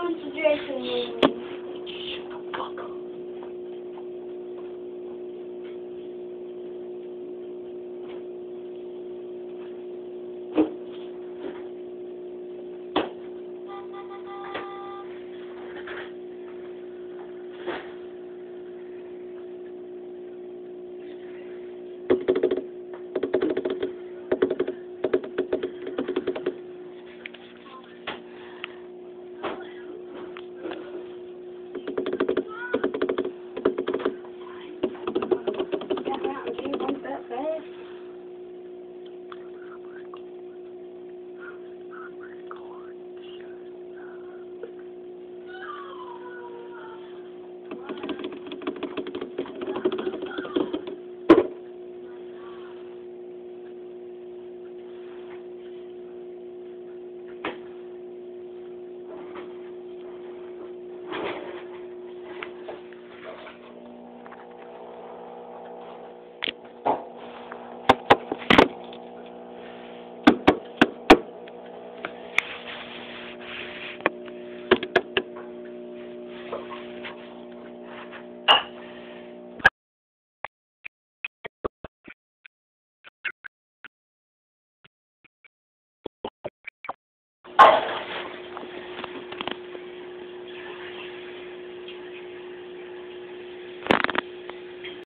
concentrating. Oh.